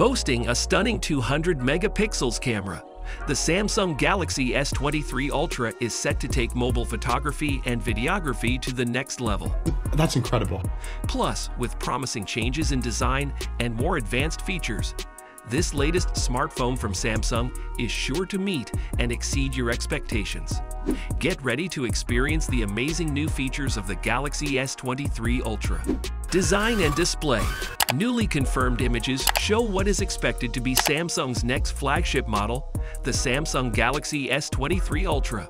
Boasting a stunning 200 megapixels camera, the Samsung Galaxy S23 Ultra is set to take mobile photography and videography to the next level. That's incredible. Plus, with promising changes in design and more advanced features, this latest smartphone from Samsung is sure to meet and exceed your expectations. Get ready to experience the amazing new features of the Galaxy S23 Ultra. Design and display. Newly confirmed images show what is expected to be Samsung's next flagship model, the Samsung Galaxy S23 Ultra.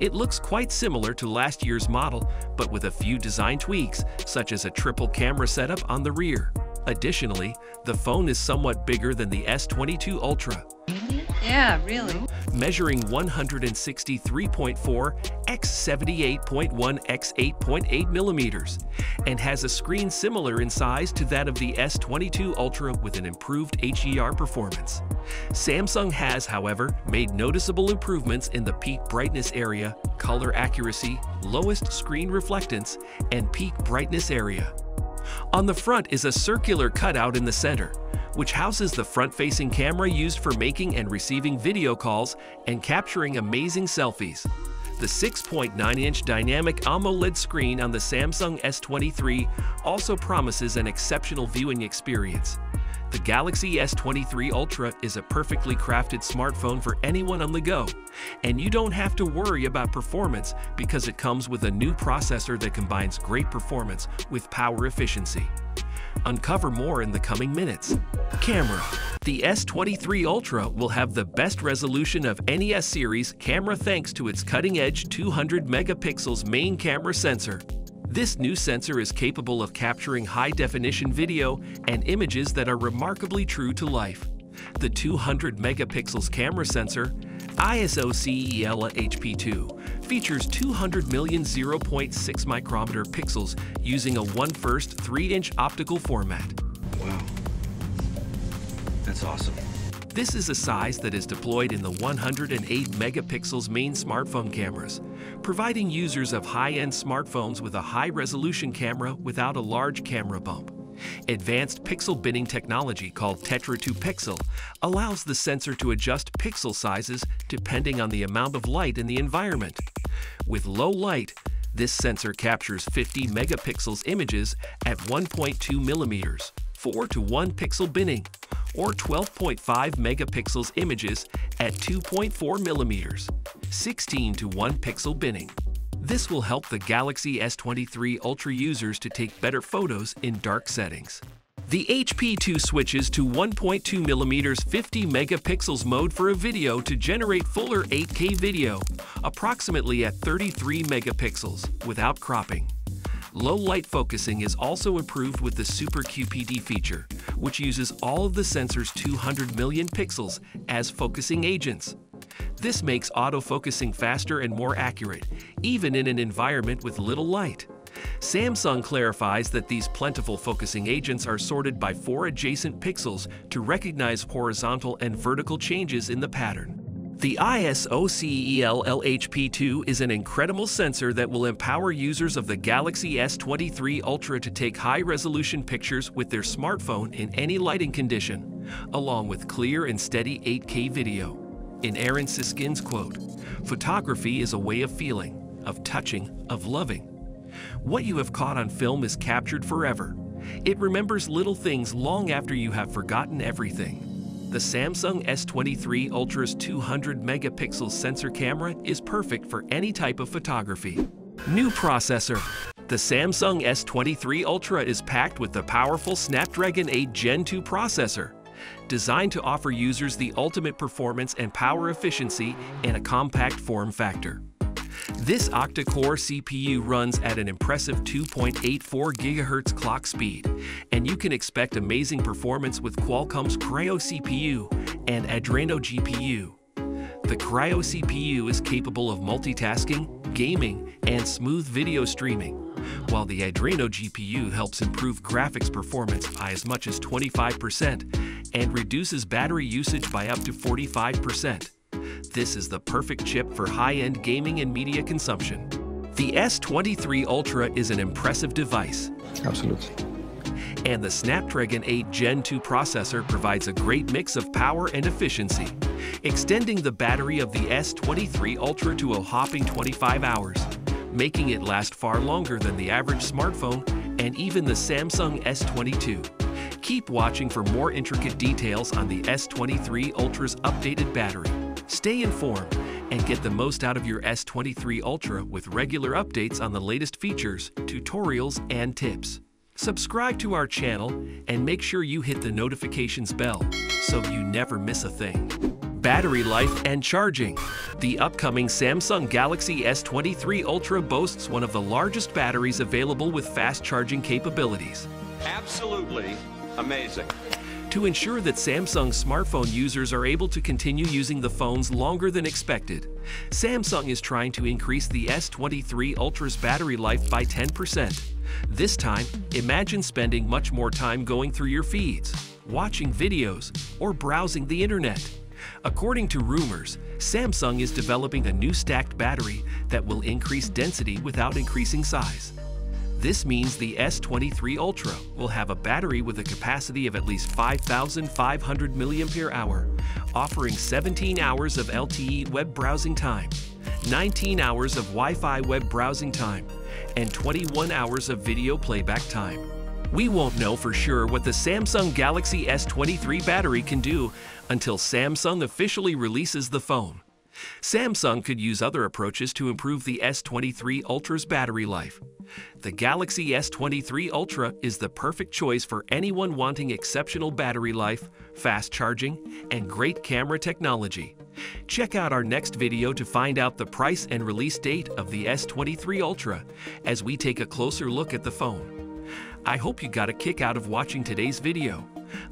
It looks quite similar to last year's model, but with a few design tweaks, such as a triple camera setup on the rear. Additionally, the phone is somewhat bigger than the S22 Ultra. Yeah, really. Measuring 163.4 x 78.1 x 8.8 millimeters and has a screen similar in size to that of the S22 Ultra with an improved HDR performance. Samsung has, however, made noticeable improvements in the peak brightness area, color accuracy, lowest screen reflectance, and peak brightness area. On the front is a circular cutout in the center, which houses the front-facing camera used for making and receiving video calls and capturing amazing selfies. The 6.9-inch dynamic AMOLED screen on the Samsung S23 also promises an exceptional viewing experience. The Galaxy S23 Ultra is a perfectly crafted smartphone for anyone on the go, and you don't have to worry about performance because it comes with a new processor that combines great performance with power efficiency. Uncover more in the coming minutes. Camera. The S23 Ultra will have the best resolution of any S series camera thanks to its cutting-edge 200 megapixels main camera sensor. This new sensor is capable of capturing high-definition video and images that are remarkably true to life. The 200 megapixels camera sensor, ISOCELL HP2, features 200 million 0.6 micrometer pixels using a 1 1st 3-inch optical format. Wow. That's awesome. This is a size that is deployed in the 108 megapixels main smartphone cameras, providing users of high-end smartphones with a high-resolution camera without a large camera bump. Advanced pixel binning technology called Tetra 2 Pixel allows the sensor to adjust pixel sizes depending on the amount of light in the environment. With low light, this sensor captures 50 megapixels images at 1.2 millimeters, 4 to 1 pixel binning, or 12.5 megapixels images at 2.4 millimeters, 16 to 1 pixel binning. This will help the Galaxy S23 Ultra users to take better photos in dark settings. The HP2 switches to 1.2mm 50 megapixels mode for a video to generate fuller 8K video, approximately at 33 megapixels, without cropping. Low light focusing is also improved with the Super QPD feature, which uses all of the sensor's 200 million pixels as focusing agents. This makes autofocusing faster and more accurate, even in an environment with little light. Samsung clarifies that these plentiful focusing agents are sorted by four adjacent pixels to recognize horizontal and vertical changes in the pattern. The ISO CEL LHP2 is an incredible sensor that will empower users of the Galaxy S23 Ultra to take high-resolution pictures with their smartphone in any lighting condition, along with clear and steady 8K video. In Aaron Siskind's quote, photography is a way of feeling, of touching, of loving. What you have caught on film is captured forever. It remembers little things long after you have forgotten everything. The Samsung S23 Ultra's 200 megapixel sensor camera is perfect for any type of photography. New processor. The Samsung S23 Ultra is packed with the powerful Snapdragon 8 Gen 2 processor, designed to offer users the ultimate performance and power efficiency in a compact form factor. This octa-core CPU runs at an impressive 2.84 GHz clock speed, and you can expect amazing performance with Qualcomm's Kryo CPU and Adreno GPU. The Kryo CPU is capable of multitasking, gaming, and smooth video streaming, while the Adreno GPU helps improve graphics performance by as much as 25% and reduces battery usage by up to 45%. This is the perfect chip for high-end gaming and media consumption. The S23 Ultra is an impressive device. Absolutely. And the Snapdragon 8 Gen 2 processor provides a great mix of power and efficiency, extending the battery of the S23 Ultra to a hopping 25 hours, making it last far longer than the average smartphone and even the Samsung S22. Keep watching for more intricate details on the S23 Ultra's updated battery. Stay informed and get the most out of your S23 Ultra with regular updates on the latest features, tutorials, and tips. Subscribe to our channel and make sure you hit the notifications bell so you never miss a thing. Battery life and charging. The upcoming Samsung Galaxy S23 Ultra boasts one of the largest batteries available with fast charging capabilities. Absolutely amazing. To ensure that Samsung smartphone users are able to continue using the phones longer than expected, Samsung is trying to increase the S23 Ultra's battery life by 10%. This time, imagine spending much more time going through your feeds, watching videos, or browsing the internet. According to rumors, Samsung is developing a new stacked battery that will increase density without increasing size. This means the S23 Ultra will have a battery with a capacity of at least 5,500 mAh, offering 17 hours of LTE web browsing time, 19 hours of Wi-Fi web browsing time, and 21 hours of video playback time. We won't know for sure what the Samsung Galaxy S23 battery can do until Samsung officially releases the phone. Samsung could use other approaches to improve the S23 Ultra's battery life. The Galaxy S23 Ultra is the perfect choice for anyone wanting exceptional battery life, fast charging, and great camera technology. Check out our next video to find out the price and release date of the S23 Ultra as we take a closer look at the phone. I hope you got a kick out of watching today's video.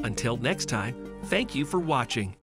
Until next time, thank you for watching.